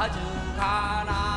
아주 가나.